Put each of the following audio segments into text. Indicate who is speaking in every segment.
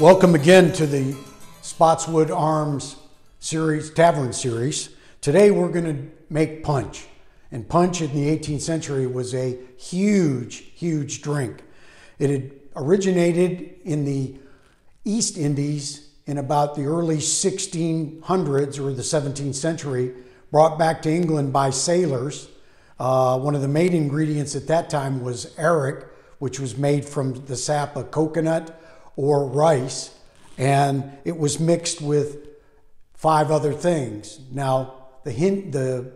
Speaker 1: Welcome again to the Spotswood Arms series, Tavern series. Today we're going to make punch. And punch in the 18th century was a huge, huge drink. It had originated in the East Indies in about the early 1600s or the 17th century, brought back to England by sailors. Uh, one of the main ingredients at that time was arrack, which was made from the sap of coconut or rice, and it was mixed with five other things. Now, the, hint, the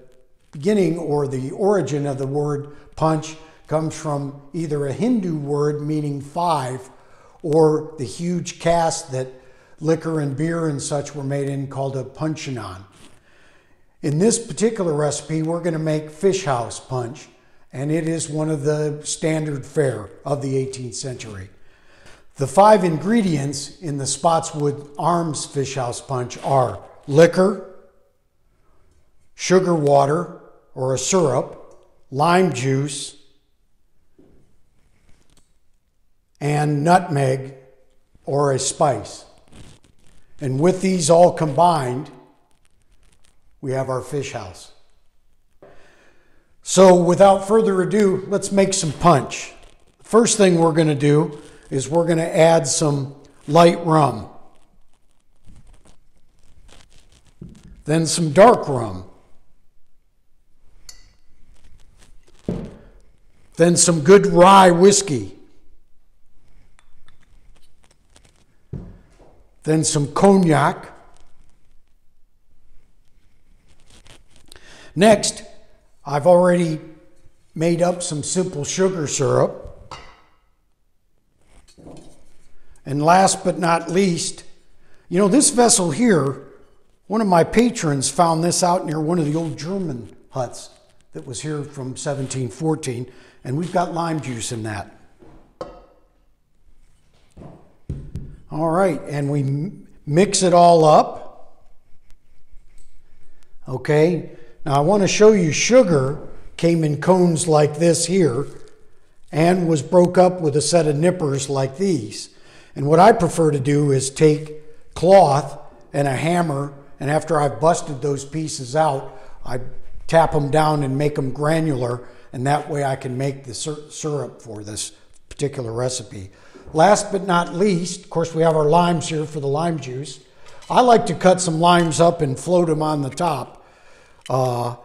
Speaker 1: beginning or the origin of the word punch comes from either a Hindu word meaning five or the huge cask that liquor and beer and such were made in called a puncheon. In this particular recipe, we're going to make fish house punch, and it is one of the standard fare of the 18th century. The five ingredients in the Spotswood Arms Fish House Punch are liquor, sugar water or a syrup, lime juice, and nutmeg or a spice. And with these all combined, we have our fish house. So without further ado, let's make some punch. First thing we're going to do is we're going to add some light rum. Then some dark rum. Then some good rye whiskey. Then some cognac. Next, I've already made up some simple sugar syrup. And last but not least, you know, this vessel here, one of my patrons found this out near one of the old German huts that was here from 1714, and we've got lime juice in that. All right, and we mix it all up. Okay, now I want to show you sugar came in cones like this here and was broke up with a set of nippers like these. And what I prefer to do is take cloth and a hammer, and after I've busted those pieces out, I tap them down and make them granular, and that way I can make the syrup for this particular recipe. Last but not least, of course, we have our limes here for the lime juice. I like to cut some limes up and float them on the top. Uh,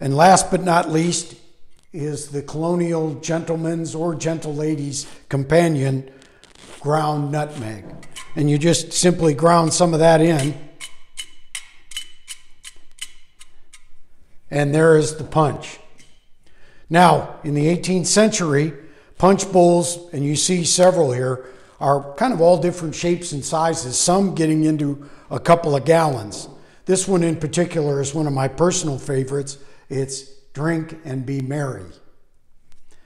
Speaker 1: and last but not least is the colonial gentleman's or gentle lady's companion, ground nutmeg. And you just simply ground some of that in. And there is the punch. Now, in the 18th century, punch bowls, and you see several here, are kind of all different shapes and sizes, some getting into a couple of gallons. This one in particular is one of my personal favorites. It's drink and be merry.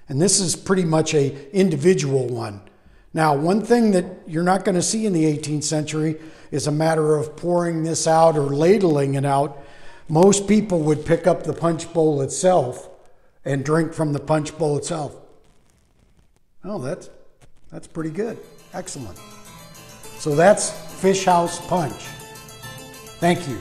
Speaker 1: And this is pretty much a individual one. Now, one thing that you're not going to see in the 18th century is a matter of pouring this out or ladling it out. Most people would pick up the punch bowl itself and drink from the punch bowl itself. Oh, that's, that's pretty good. Excellent. So that's Fish House Punch. Thank you.